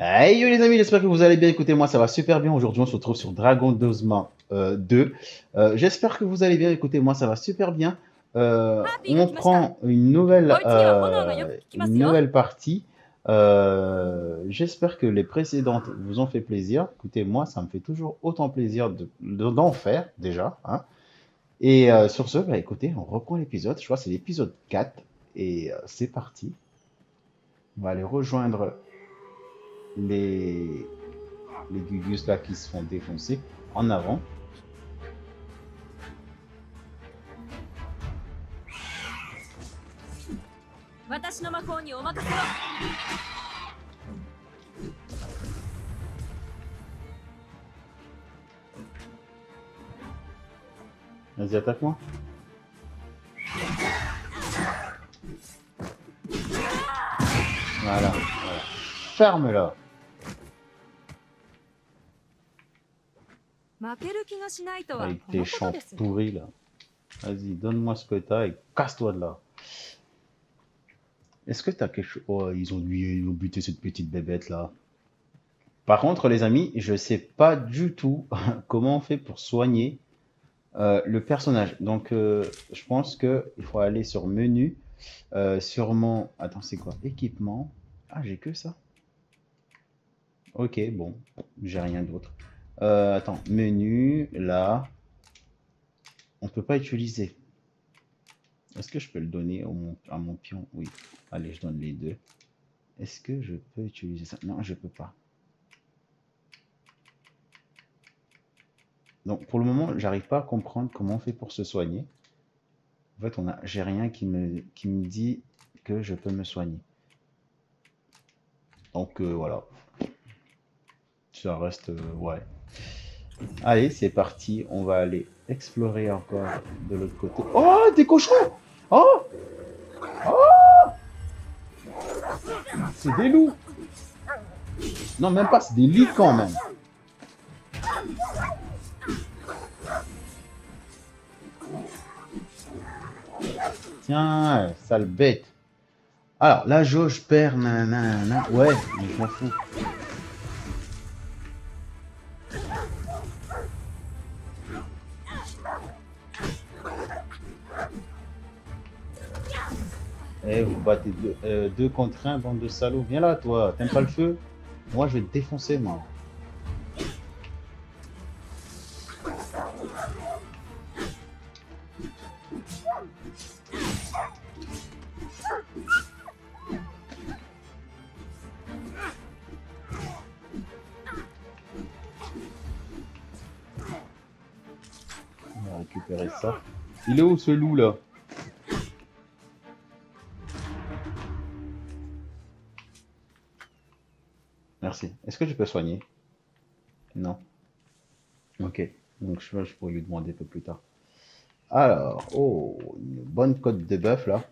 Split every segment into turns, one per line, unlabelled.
Hey yo les amis, j'espère que vous allez bien. Écoutez, moi ça va super bien. Aujourd'hui, on se retrouve sur Dragon Dozma euh, 2. Euh, j'espère que vous allez bien. Écoutez, moi ça va super bien. Euh, on prend une nouvelle, euh, une nouvelle partie. Euh, j'espère que les précédentes vous ont fait plaisir. Écoutez, moi ça me fait toujours autant plaisir de- de- d'en faire déjà. hein. Et euh, sur ce, bah, écoutez, on reprend l'épisode. Je crois que c'est l'épisode 4. Et euh, c'est parti. On va aller rejoindre les, les Gugus là qui se font défoncer en avant. Vas-y, attaque-moi. Voilà, voilà. Ferme-la. Avec tes chants pourris là. Vas-y, donne-moi ce que t'as et casse-toi de là. Est-ce que t'as quelque chose Oh, ils ont, ils ont buté cette petite bébête là. Par contre, les amis, je sais pas du tout comment on fait pour soigner euh, le personnage. Donc, euh, je pense que il faut aller sur menu, euh, sûrement. Attends, c'est quoi? Équipement. Ah, j'ai que ça. Ok, bon, j'ai rien d'autre. Euh, attends, menu, là. On peut pas utiliser. Est-ce que je peux le donner à mon pion? Oui. Allez, je donne les deux. Est-ce que je peux utiliser ça? Non, je peux pas. Donc, pour le moment, j'arrive pas à comprendre comment on fait pour se soigner. En fait, on a, j'ai rien qui me, qui me dit que je peux me soigner. Donc, euh, voilà. Ça reste, euh, ouais. Allez, c'est parti. On va aller explorer encore de l'autre côté. Oh, des cochons! Oh! Oh! C'est des loups! Non, même pas, c'est des licans même. Tiens, sale bête. Alors, la jauge perd, nanana. Ouais, mais je m'en fous. Eh, vous battez deux, euh, deux contre un, bande de salauds. Viens là, toi. T'aimes pas le feu? Moi, je vais te défoncer, moi. On va récupérer ça. Il est où ce loup là? Est-ce que je peux soigner? Non. Ok. Donc je, je pourrais lui demander un peu plus tard. Alors, oh, une bonne côte de bœuf là.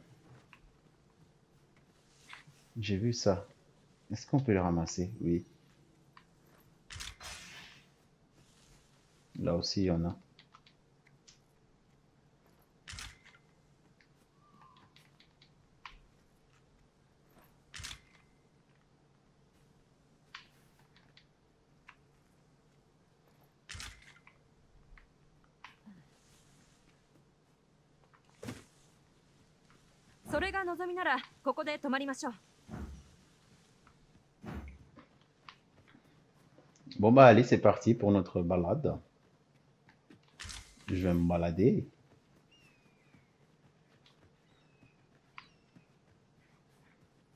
J'ai vu ça. Est-ce qu'on peut le ramasser? Oui. Là aussi, il y en a.
らここで止まりましょう
Bon bah allez, c'est parti pour notre balade. Je vais me balader.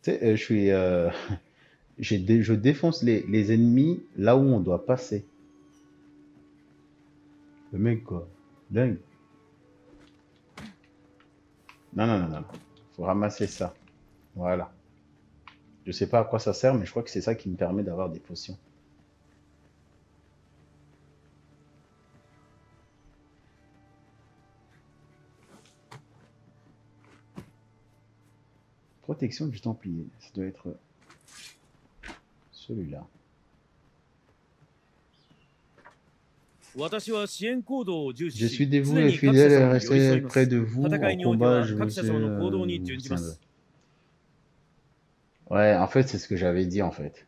Tu sais, euh, je suis, euh, j'ai dé- je défonce les, les ennemis là où on doit passer. Le mec quoi, dingue. Non non non non, ramasser ça. Voilà. Je sais pas à quoi ça sert, mais je crois que c'est ça qui me permet d'avoir des potions. Protection du Templier. Ça doit être celui-là. Je suis dévoué et fidèle
à
rester près de vous combat. Je vous. Ouais, en fait, c'est ce que j'avais dit, en fait.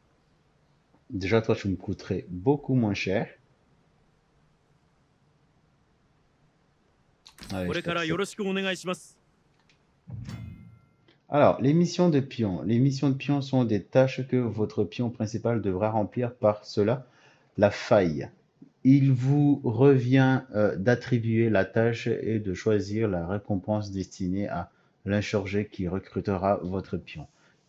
Déjà, toi, tu me coûterais beaucoup moins cher. Allez, Alors, les missions de pion. Les missions de pion sont des tâches que votre pion principal devra remplir par cela, la faille. Il vous revient euh, d'attribuer la tâche et de choisir la récompense destinée à l'insurgé qui recrutera votre pion.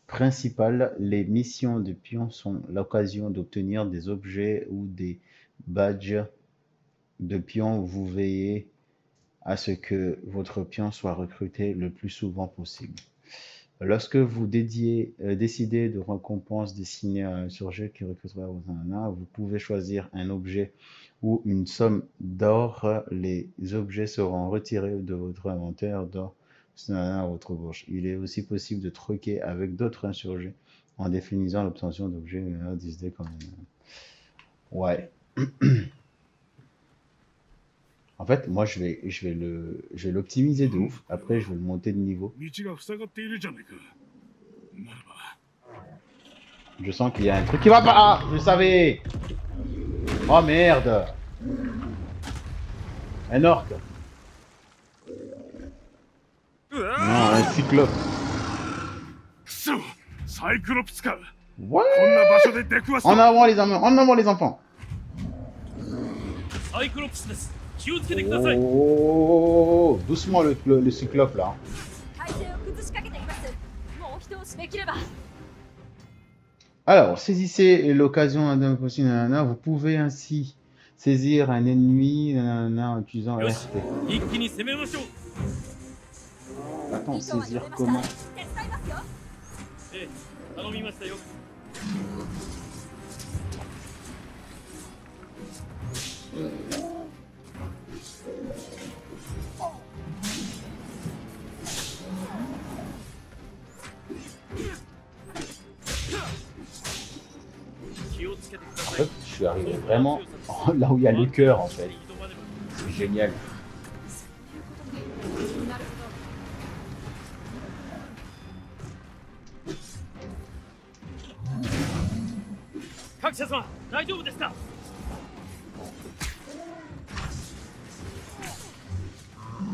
Principal, les missions de pion sont l'occasion d'obtenir des objets ou des badges de pion. Vous veillez à ce que votre pion soit recruté le plus souvent possible. Lorsque vous euh, décidez de récompenses destinées à un surgé qui recrutera vos vous pouvez choisir un objet ou une somme d'or. Les objets seront retirés de votre inventaire d'or à votre gauche. Il est aussi possible de troquer avec d'autres insurgés en définissant l'obtention d'objets. Ouais. En fait, moi, je vais, je vais le, je vais l'optimiser de ouf. Après, je vais le monter de niveau. Je sens qu'il y a un truc qui va pas. Ah, je savais. Oh merde. Un
orque.
Non, un cyclope. Ouais en avant les enfants. En avant les enfants.
気をつけてください。
Oh, doucement le, le, le cyclope là.
体勢を崩しかけていますもう一押しできれば
Alors, saisissez l'occasion d'un possible nanana. Vous pouvez ainsi saisir un ennemi nanana, en utilisant
よし
RP.
一気に攻めましょう。
Attends,
糸は
saisir
読めま
comment suis arrivé vraiment là où il y a le cœur en fait. C'est génial.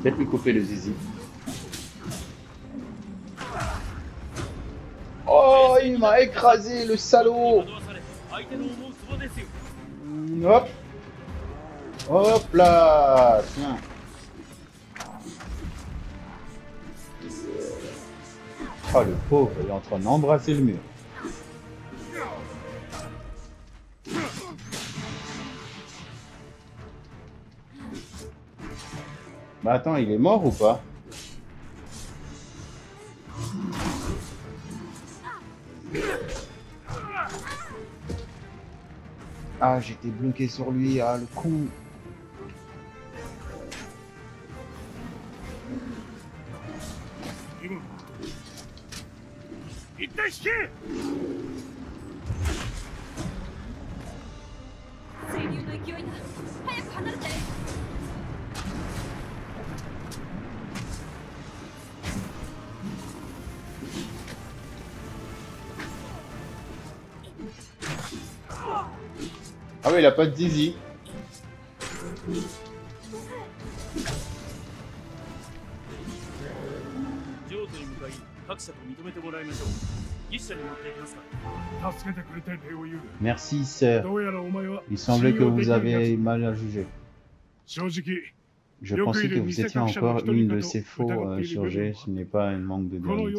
Peut-être lui couper le zizi. Oh, il m'a écrasé, le salaud Hop. Hop là. Tiens. Oh le pauvre, il est en train d'embrasser le mur. Bah attends, il est mort ou pas? Ah, j'étais bloqué sur lui, ah, le con.
Il t'a chier
Ah ouais, il a pas de
Dizzy.
Merci, sœur. Il semblait que vous avez mal à juger. Je pensais que vous étiez encore une de ces faux euh, chirurgiens. Ce n'est pas un manque de
mérite.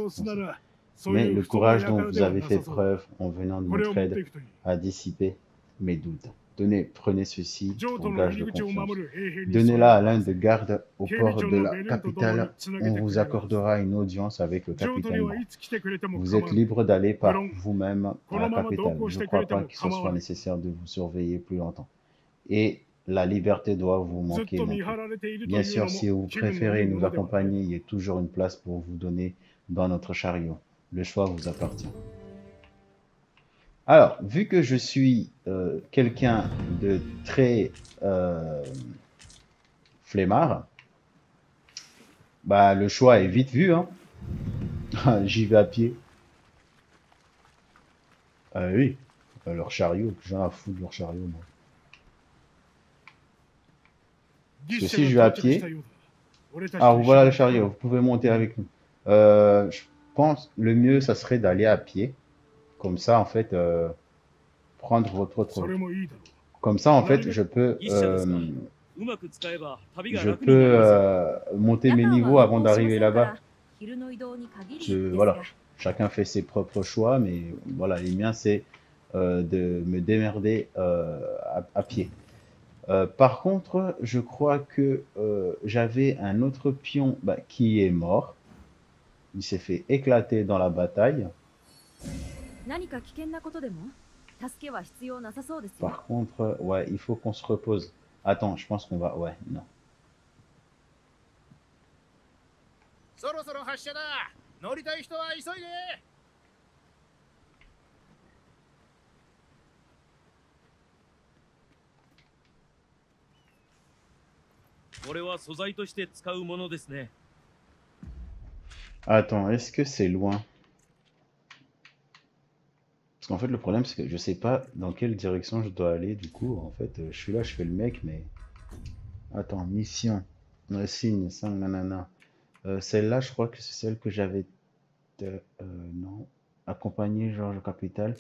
Mais le courage dont vous avez fait preuve en venant de notre aide a dissipé mes doutes. Donnez, prenez ceci
en
gage de confiance. Donnez-la à l'un des gardes au port de la capitale. On vous accordera une audience avec le capitaine. Vous êtes libre d'aller par vous-même à la capitale. Je ne crois pas qu'il ce soit nécessaire de vous surveiller plus longtemps. Et la liberté doit vous manquer. Bien sûr, si vous préférez nous accompagner, il y a toujours une place pour vous donner dans notre chariot. Le choix vous appartient. Alors, vu que je suis euh, quelqu'un de très euh, flemmard, bah, le choix est vite vu. Hein. J'y vais à pied. Ah oui, euh, leur chariot, j'en ai foutu de leur chariot, moi. Je vais à pied...
Alors
ah, voilà le chariot, vous pouvez monter avec nous. Euh, je pense le mieux, ça serait d'aller à pied. Comme ça, en fait, euh, prendre votre
truc.
Comme ça, en fait, je peux, euh, je peux euh, monter mes niveaux avant d'arriver là-bas. Voilà, chacun fait ses propres choix, mais voilà, les miens, c'est de me démerder à, pied. par contre, je crois que j'avais un autre pion bah, qui est mort. Il s'est fait éclater dans la bataille.
何か危険なことでも助けは必要なさそうですよ
Par contre, ouais, il faut qu'on se repose. Attends, je pense qu'on va... Ouais, non.
そろそろ発車だ乗りたい人は急いでこれは素材として使うものですね
Attends, est-ce que c'est loin? Parce qu'en fait, le problème, c'est que je sais pas dans quelle direction je dois aller. Du coup, en fait, euh, je suis là, je fais le mec, mais... Attends, mission. Euh, signe, 5, nanana. Euh, celle-là, je crois que c'est celle que j'avais... euh, euh, non. Accompagner Georges Capital.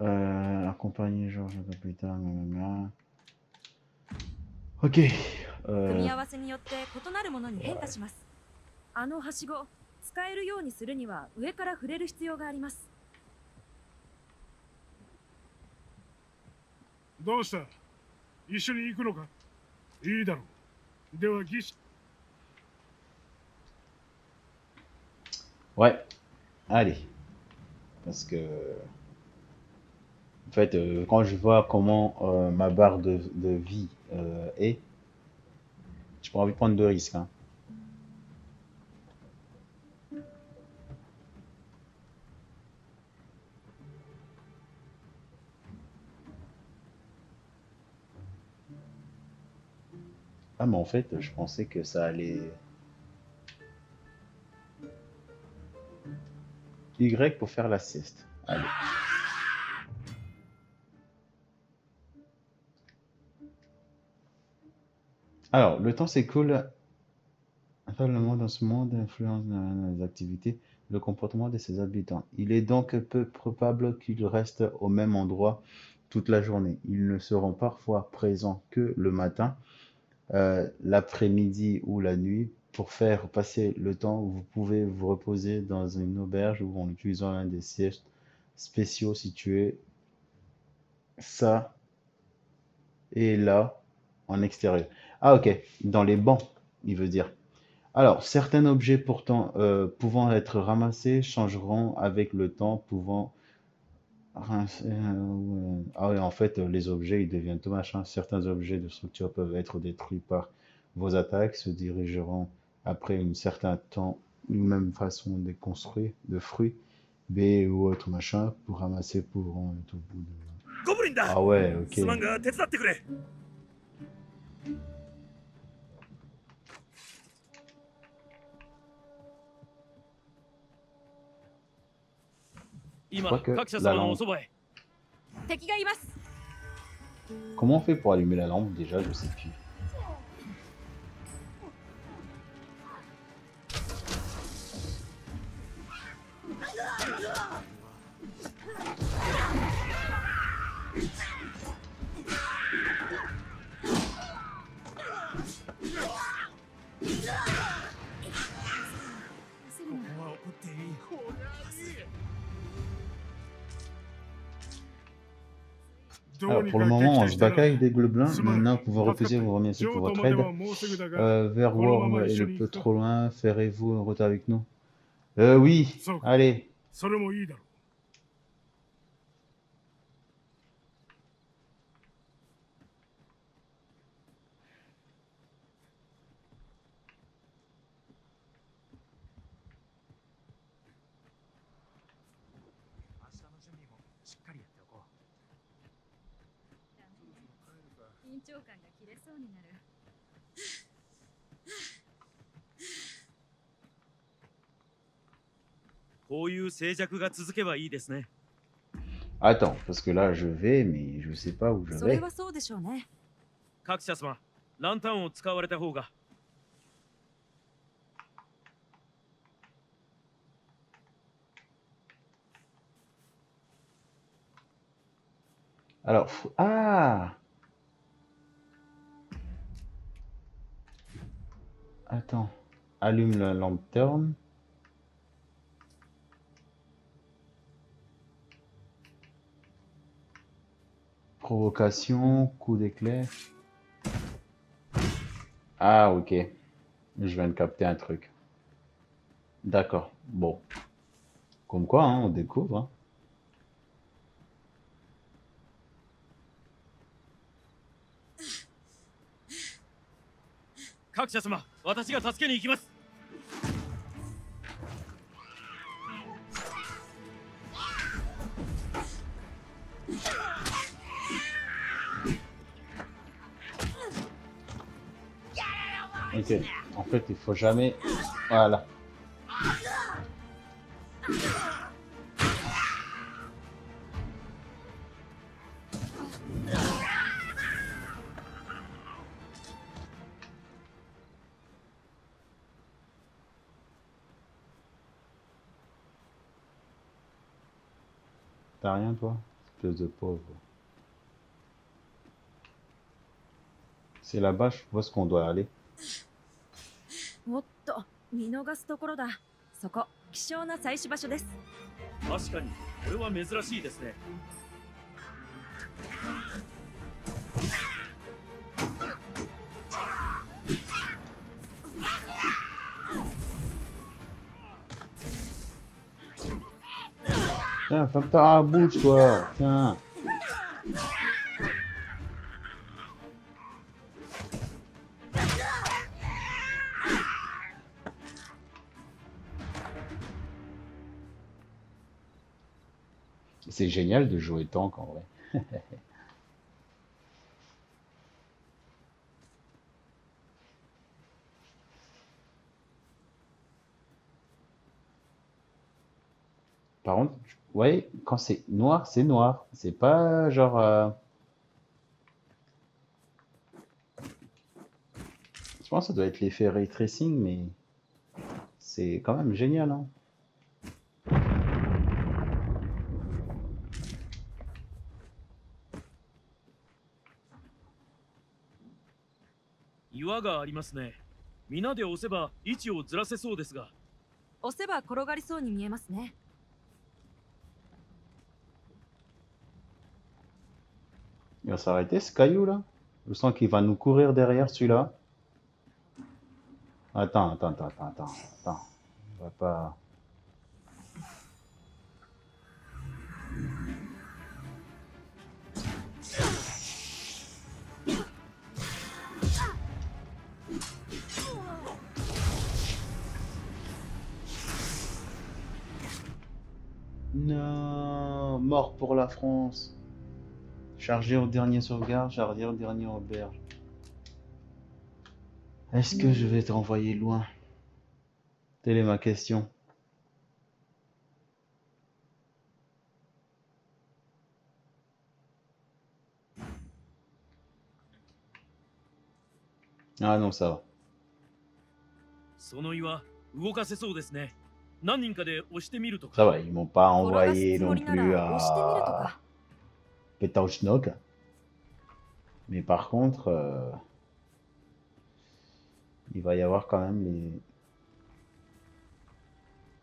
Euh, accompagner Georges Capital. nanana. Ok.
組
Euh,
み合わせによって異なるものに変化しますあのはしご使えるようにするには上から触れる必要があります
どうした一緒に行くのかいいだろうではギッシ
Ouais, allez. Parce que, en fait, euh, quand je vois comment euh, ma barre de, de vie euh, est, j'ai pas envie de prendre de risques. hein. Ah, mais en fait, je pensais que ça allait. Y pour faire la sieste. Allez. Alors, le temps s'écoule faiblement dans ce monde influence les activités, le comportement de ses habitants. Il est donc peu probable qu'ils restent au même endroit toute la journée. Ils ne seront parfois présents que le matin, euh, l'après-midi ou la nuit. Pour faire passer le temps, vous pouvez vous reposer dans une auberge ou en utilisant l'un des sièges spéciaux situés ça et là en extérieur. Ah ok, dans les bancs, il veut dire. Alors, certains objets pourtant euh, pouvant être ramassés changeront avec le temps, pouvant euh, euh, ah oui, en fait, euh, les objets, ils deviennent tout machin. Certains objets de structure peuvent être détruits par vos attaques, se dirigeront après un certain temps, une même façon de construire, de fruits, B ou autre machin, pour ramasser pour en être au bout de... Ah ouais, ok. Je que. Comment on fait pour allumer la lampe déjà Je sais plus. Alors, pour le moment, Zbakaï des Gobelins, maintenant vous pouvez reposer, vous remercier pour votre aide. Euh, vers Worm est un peu trop loin, ferez-vous un retard avec nous. Euh, oui, allez.
それもいいだろう
緊張感が切れそうになる。
こういう静寂が続けばいいですね。
Attends, parce que là je vais, mais je sais pas où je
それ
vais.
はそうでしょうね。
各社様ランタンを使われた方が。
Alors, ah Attends, allume la lanterne. Provocation, coup d'éclair. Ah, ok. Je viens de capter un truc. D'accord, bon. Comme quoi, hein, on découvre. hein.
各社様私が助けに行きます
Ok, en fait, il faut jamais. Voilà. T'as rien, toi Espèce de pauvre. C'est là-bas, je vois ce qu'on doit aller.
おっと見逃すところだそこ希少な採取場所です
確かにこれは珍しいですね
Tiens, ferme ta bouche, toi. Tiens. C'est génial de jouer tank en vrai. Par contre, voyez, quand c'est noir, c'est noir. C'est pas genre... Euh, je pense que ça doit être l'effet ray tracing, mais c'est quand même génial. Hein mina Va s'arrêter ce caillou là. Je sens qu'il va nous courir derrière celui-là. Attends, attends, attends, attends, attends, attends. On va pas. Non, mort pour la France. Chargé au dernier sauvegarde, chargé au dernier auberge. Est-ce que je vais t'envoyer loin Telle est ma question. Ah non, ça va.
その岩動かせそうですね何人かで押してみると
Ça
か
va, ils m'ont pas
転がす
envoyé
つも
non
りな
plus
ら押してみると
à
か
Pétauchnock. Mais par contre, euh, il va y avoir quand même les,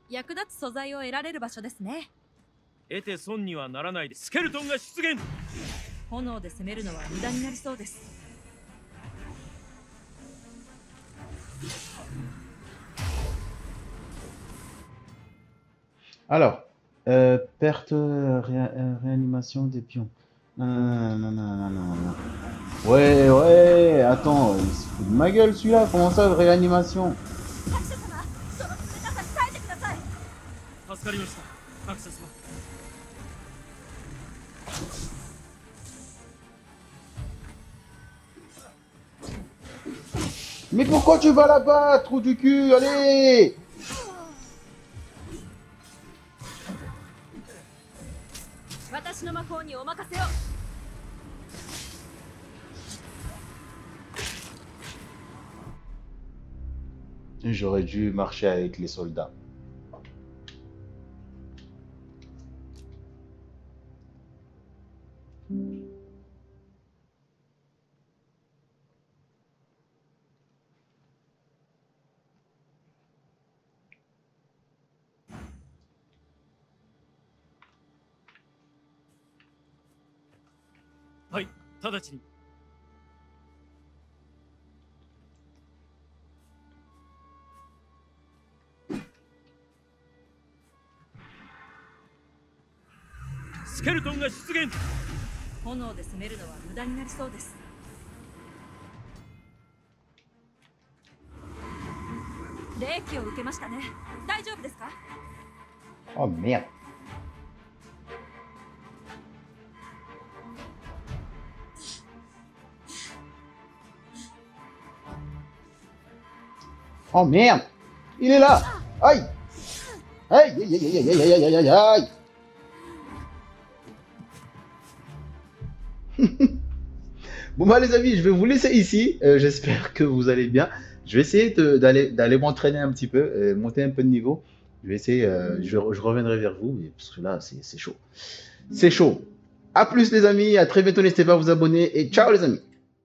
役立つ素材を得られる場所ですね
得て損にはならないでスケルトンが出現
炎で攻めるのは無駄になりそうです
Alors, euh, perte, euh, réa- euh, réanimation des pions. Ouais, ouais, attends, il se fout de ma gueule celui-là, comment ça, réanimation Mais pourquoi tu vas là-bas, trou du cul Allez? J'aurais dû marcher avec les soldats.
トンが出現
炎で攻めるのは無駄になりそうです冷気を受けましたね大丈夫ですか
Oh merde. Oh merde Il est là Aïe Aïe aïe aïe aïe aïe aïe aïe aïe Bon bah les amis, je vais vous laisser ici. Euh, J'espère que vous allez bien. Je vais essayer d'aller m'entraîner un petit peu, euh, monter un peu de niveau. Je vais essayer, euh, je, reviendrai vers vous, mais parce que là, c'est c'est chaud. C'est chaud. À plus les amis, à très bientôt, n'hésitez pas à vous abonner et ciao les amis.